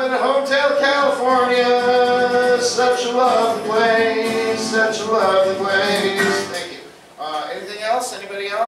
in Hotel California. Such a lovely place, such a lovely place. Thank you. Uh, anything else? Anybody else?